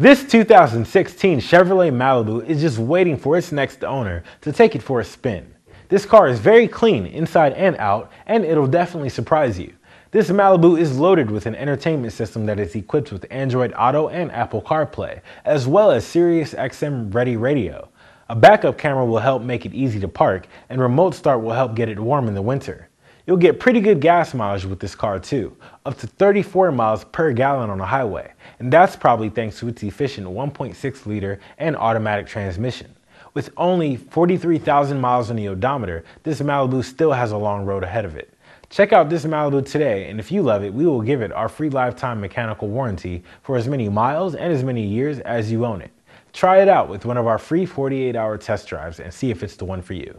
This 2016 Chevrolet Malibu is just waiting for its next owner to take it for a spin. This car is very clean inside and out, and it'll definitely surprise you. This Malibu is loaded with an entertainment system that is equipped with Android Auto and Apple CarPlay, as well as Sirius XM Ready Radio. A backup camera will help make it easy to park, and remote start will help get it warm in the winter. You'll get pretty good gas mileage with this car too, up to 34 miles per gallon on a highway, and that's probably thanks to its efficient 1.6 liter and automatic transmission. With only 43,000 miles on the odometer, this Malibu still has a long road ahead of it. Check out this Malibu today, and if you love it, we will give it our free lifetime mechanical warranty for as many miles and as many years as you own it. Try it out with one of our free 48 hour test drives and see if it's the one for you.